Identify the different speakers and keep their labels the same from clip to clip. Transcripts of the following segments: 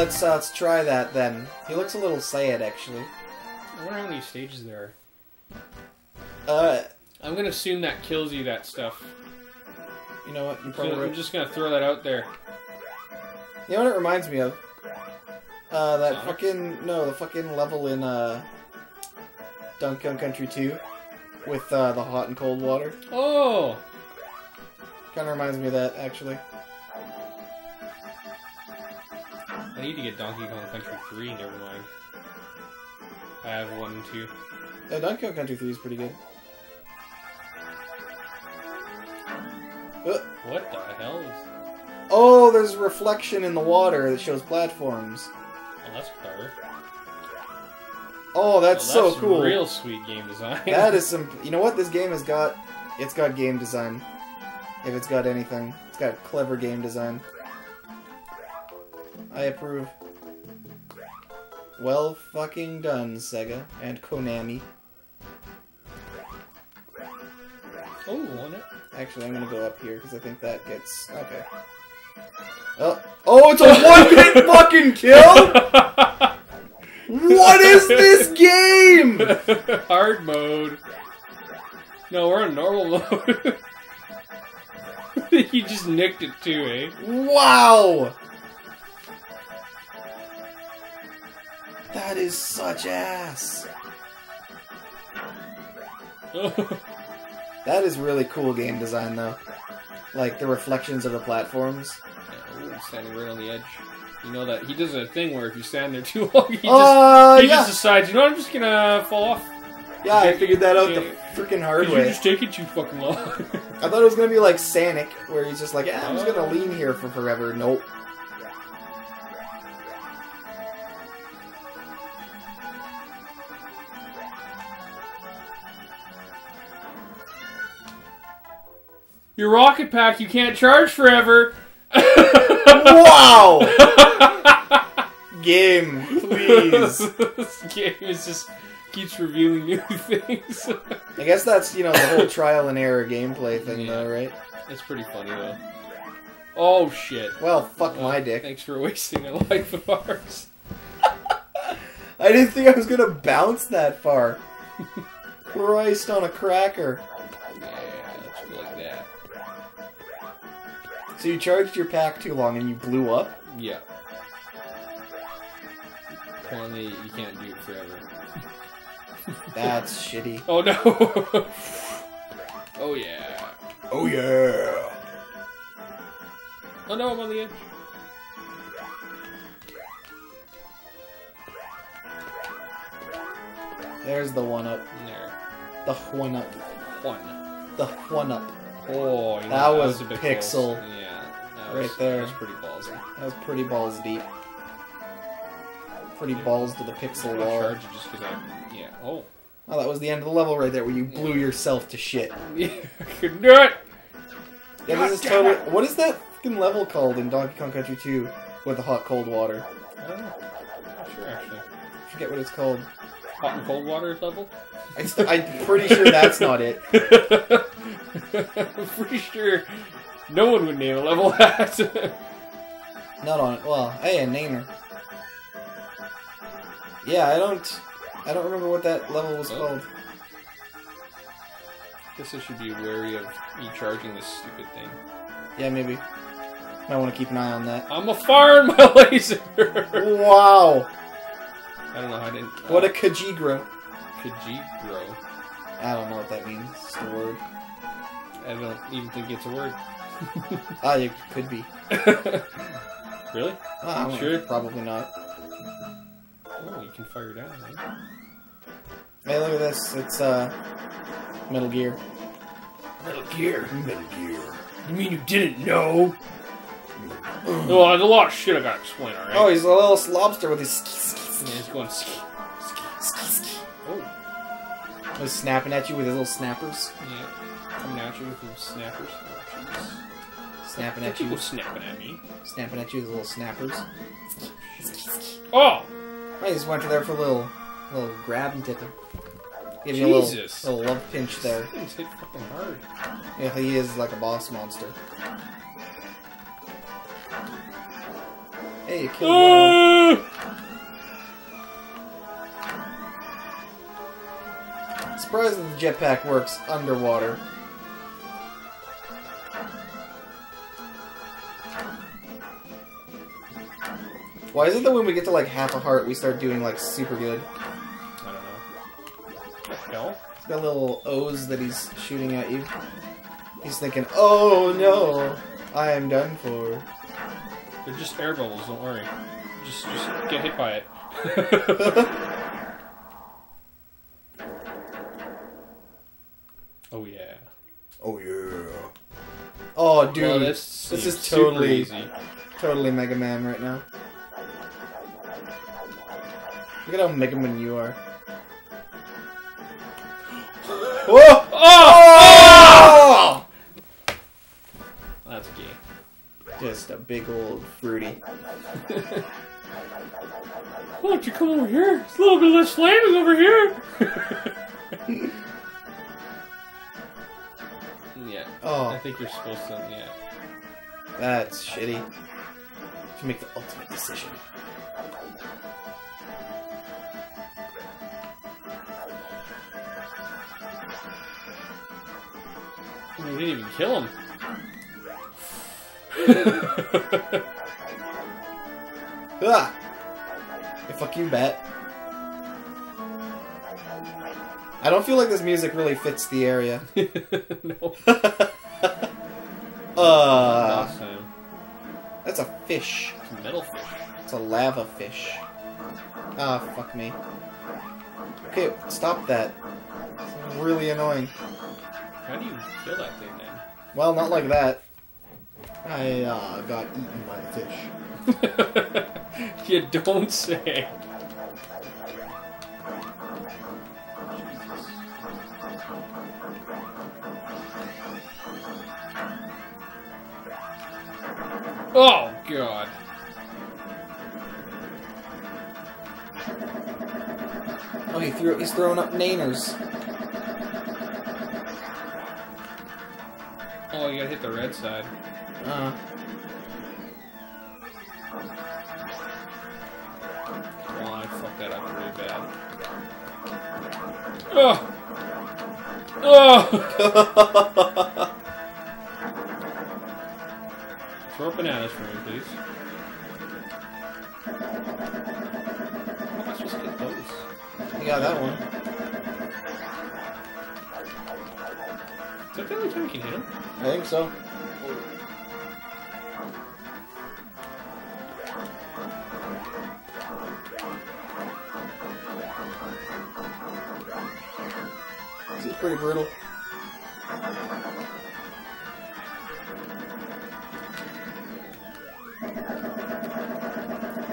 Speaker 1: let's uh, let's try that then. He looks a little sad, actually.
Speaker 2: I wonder how many stages there are.
Speaker 1: Uh,
Speaker 2: I'm gonna assume that kills you, that stuff.
Speaker 1: you know what? You
Speaker 2: So
Speaker 1: probably
Speaker 2: I'm just gonna throw that out there.
Speaker 1: You know what it reminds me of? Uh, that
Speaker 2: Sonic?
Speaker 1: fucking no, the fucking level in uh, Donkey Kong Country 2 with uh, the hot and cold water.
Speaker 2: Oh!
Speaker 1: Kind of reminds me of that, actually.
Speaker 2: I need to get Donkey Kong Country 3, never mind. I have one and two.
Speaker 1: Yeah, Donkey Kong Country 3 is pretty good. Uh,
Speaker 2: What the hell is...
Speaker 1: oh, there's reflection in the water that shows platforms.
Speaker 2: Oh, that's clever.
Speaker 1: Oh, that's
Speaker 2: Well,
Speaker 1: so cool.
Speaker 2: real sweet game design.
Speaker 1: That is some. You know what? This game has got. It's got game design. If it's got anything, it's got clever game design. I approve. Well fucking done, Sega and Konami.
Speaker 2: Oh, one it.
Speaker 1: Actually, I'm gonna go up here because I think that gets okay. Oh, oh! It's a one-hit fucking kill. What is this game?
Speaker 2: Hard mode. No, we're in normal mode. you just nicked it too, eh?
Speaker 1: Wow! Is such ass. That is really cool game design, though. Like the reflections of the platforms.
Speaker 2: Ooh, standing right on the edge. You know that he does a thing where if you stand there too long, he just
Speaker 1: Uh,
Speaker 2: he
Speaker 1: yeah,
Speaker 2: just decides, you know, I'm just gonna fall off.
Speaker 1: yeah. I figured that out the freaking hard
Speaker 2: Did you
Speaker 1: way.
Speaker 2: just take it too fucking long?
Speaker 1: I thought it was gonna be like Sonic, where he's just like, eh, I'm just
Speaker 2: Oh.
Speaker 1: gonna lean here for forever. Nope.
Speaker 2: Your rocket pack, you can't charge forever.
Speaker 1: wow! Game, please.
Speaker 2: this game is just keeps revealing new things.
Speaker 1: I guess that's you know the whole trial and error gameplay thing,
Speaker 2: Yeah.
Speaker 1: though, right?
Speaker 2: it's pretty funny though. Oh shit!
Speaker 1: Well, fuck
Speaker 2: Well,
Speaker 1: my dick.
Speaker 2: Thanks for wasting a life of ours.
Speaker 1: I didn't think I was gonna bounce that far. Christ on a cracker. So you charged your pack too long and you blew up?
Speaker 2: Yeah. Apparently, you can't do it forever.
Speaker 1: That's shitty.
Speaker 2: Oh no! oh yeah!
Speaker 1: Oh yeah.
Speaker 2: Oh no, I'm on the edge.
Speaker 1: There's the one up.
Speaker 2: There.
Speaker 1: The one up.
Speaker 2: One.
Speaker 1: The one up.
Speaker 2: Oh, you know,
Speaker 1: That was
Speaker 2: a
Speaker 1: pixel.
Speaker 2: Yeah. That
Speaker 1: Right there.
Speaker 2: That was pretty ballsy.
Speaker 1: That was pretty balls deep. Pretty balls to the pixel wall.
Speaker 2: charged just because I. Yeah. Oh.
Speaker 1: Oh, that was the end of the level right there where you blew yourself to shit.
Speaker 2: Yeah, I could do it!
Speaker 1: Yeah, this is totally. What is that fucking level called in Donkey Kong Country 2 with the hot cold water?
Speaker 2: I don't know. Not sure, actually.
Speaker 1: I forget what it's called.
Speaker 2: Hot and cold water level?
Speaker 1: I st- I'm pretty sure that's not it.
Speaker 2: I'm pretty sure no one would name a level that.
Speaker 1: Not on it. Well, hey, a namer. Yeah, I don't. I don't remember what that level was
Speaker 2: Oh.
Speaker 1: called.
Speaker 2: Guess I should be wary of me charging this stupid thing.
Speaker 1: Yeah, maybe. Might want to keep an eye on that.
Speaker 2: I'm a firing my laser!
Speaker 1: Wow!
Speaker 2: I don't know how I didn't.
Speaker 1: What a uh, Kajigro.
Speaker 2: Kajigro.
Speaker 1: I don't know what that means. It's a word.
Speaker 2: I don't even think it's a word.
Speaker 1: Ah, it could be.
Speaker 2: really?
Speaker 1: Ah, I don't.
Speaker 2: Sure.
Speaker 1: Probably not.
Speaker 2: Oh, you can fire down, right?
Speaker 1: Hey, look at this. It's, uh, Metal Gear.
Speaker 2: Metal Gear.
Speaker 1: Metal Gear.
Speaker 2: You mean you didn't know? Oh, there's a lot of shit I gotta explain, alright?
Speaker 1: Oh, he's a little lobster with his ski ski
Speaker 2: Yeah, he's going ski. ski.
Speaker 1: ski ski.
Speaker 2: Oh,
Speaker 1: He's snapping at you with his little snappers.
Speaker 2: yeah. At you with snappers.
Speaker 1: Snapping at you.
Speaker 2: snapping at me.
Speaker 1: Snapping at you the little snappers.
Speaker 2: Oh!
Speaker 1: I just went to there for a little, little grab and him. Give you a little, little love pinch there.
Speaker 2: He's hit fucking hard.
Speaker 1: Yeah, he is like a boss monster. Hey, you killed one them.
Speaker 2: Ah!
Speaker 1: Surprised that the jetpack works underwater. Why is it that when we get to like half a heart, we start doing like super good?
Speaker 2: I don't know. Hell?
Speaker 1: He's got little O's that he's shooting at you. He's thinking, oh no, I am done for.
Speaker 2: They're just air bubbles, don't worry. Just, just get hit by it. oh yeah.
Speaker 1: oh yeah. Oh dude,
Speaker 2: Well,
Speaker 1: this,
Speaker 2: this
Speaker 1: is totally,
Speaker 2: easy.
Speaker 1: totally Mega Man right now. Look at how Mega Man you are. Whoa!
Speaker 2: Oh!
Speaker 1: oh! Oh!
Speaker 2: That's gay.
Speaker 1: Just a big old fruity.
Speaker 2: Why don't you come over here? It's a little bit less flaming over here. yeah. Oh. I
Speaker 1: Oh,
Speaker 2: think you're supposed to. Yeah.
Speaker 1: that's shitty. To make the ultimate decision.
Speaker 2: We didn't even kill him.
Speaker 1: Ah! Fuck you, bat. I don't feel like this music really fits the area.
Speaker 2: no.
Speaker 1: uh, that's a fish.
Speaker 2: It's a metal fish.
Speaker 1: It's a lava fish. Ah, fuck me. Okay, stop that. It's really annoying.
Speaker 2: How do you kill that thing then?
Speaker 1: Well, not like that. I uh, got eaten by the fish.
Speaker 2: you don't say. Oh god.
Speaker 1: Oh, he threw. He's throwing up naners.
Speaker 2: Oh, you gotta hit the red side.
Speaker 1: Uh,
Speaker 2: Oh, I fucked that up really bad. Oh! Oh! Throw bananas for me, please. How am I supposed to get those?
Speaker 1: you got that one.
Speaker 2: Is that the only time you can hit them?
Speaker 1: I think so. Is pretty brutal.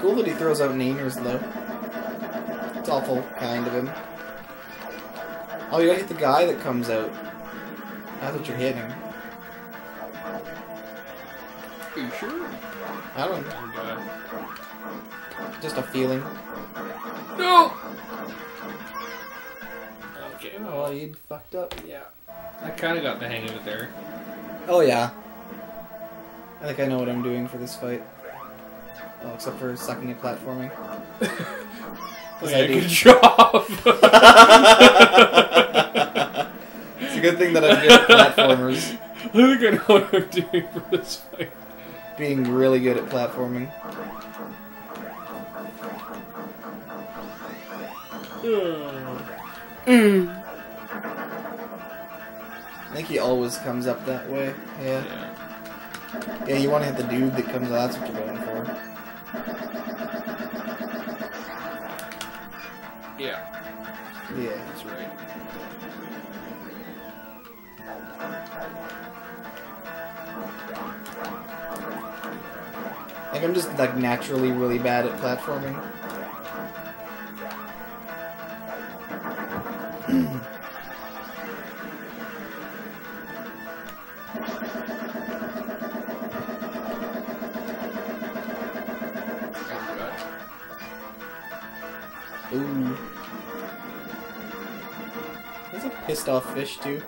Speaker 1: Cool that he throws out naners though. It's awful kind of him. Oh, you gotta hit the guy that comes out. That's what you're hitting. I don't know. Just a feeling.
Speaker 2: No! Okay,
Speaker 1: Oh, well, you fucked up.
Speaker 2: yeah. I kinda got the hang of it there.
Speaker 1: Oh, yeah. I think I know what I'm doing for this fight. Oh, except for sucking at platforming.
Speaker 2: Oh, yeah,
Speaker 1: I do.
Speaker 2: good job!
Speaker 1: it's a good thing that I'm good at platformers.
Speaker 2: I think I know what I'm doing for this fight.
Speaker 1: Being really good at platforming.
Speaker 2: Ugh.
Speaker 1: I think he always comes up that way. Yeah.
Speaker 2: Yeah.
Speaker 1: Yeah, you want to hit the dude that comes out. That's what you're going for.
Speaker 2: Yeah,
Speaker 1: Yeah.
Speaker 2: that's right.
Speaker 1: Think I'm just like naturally really bad at platforming.
Speaker 2: Oh.
Speaker 1: Ooh. There's a pissed off fish too.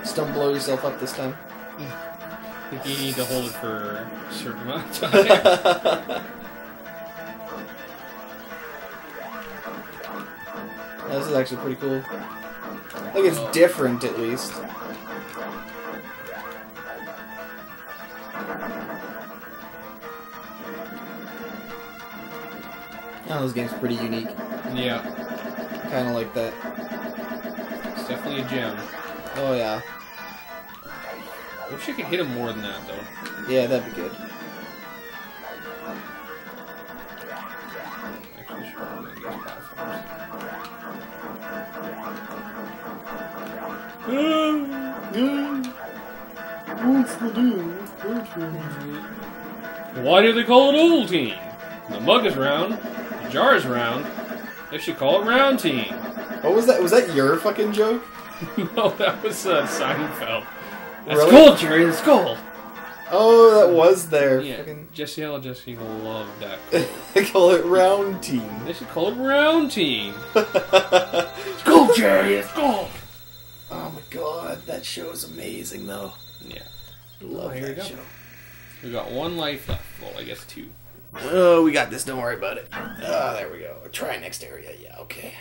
Speaker 1: Just don't blow yourself up this time.
Speaker 2: You need to hold it for a certain amount of time.
Speaker 1: this is actually pretty cool. I think it's different at least. Oh, this game's pretty unique.
Speaker 2: yeah,
Speaker 1: Kind of like that.
Speaker 2: it's definitely a gem.
Speaker 1: Oh yeah,
Speaker 2: I wish I could hit him more than that, though.
Speaker 1: yeah, that'd be good.
Speaker 2: Actually, should probably make these platforms.
Speaker 1: What's the deal?
Speaker 2: Why do they call it Ovaltine? The mug is round, the jar is round. They should call it Roundtine.
Speaker 1: What was that? Was that your fucking joke?
Speaker 2: no, that was uh, Seinfeld. That's
Speaker 1: Really?
Speaker 2: gold, Jerry. That's gold.
Speaker 1: Oh, that was there.
Speaker 2: Yeah,
Speaker 1: Fucking,
Speaker 2: Jesse L. Jesse loved that.
Speaker 1: they call it roundtine.
Speaker 2: They should call it Roundtine.
Speaker 1: oh
Speaker 2: It's gold, Jerry. It's Oh
Speaker 1: my god, that show is amazing though.
Speaker 2: Yeah.
Speaker 1: Love
Speaker 2: here we
Speaker 1: that
Speaker 2: go.
Speaker 1: show.
Speaker 2: We got one life left. Well, I guess two.
Speaker 1: Oh, we got this. Don't worry about it. Ah, there we go. Try next area. Yeah, okay.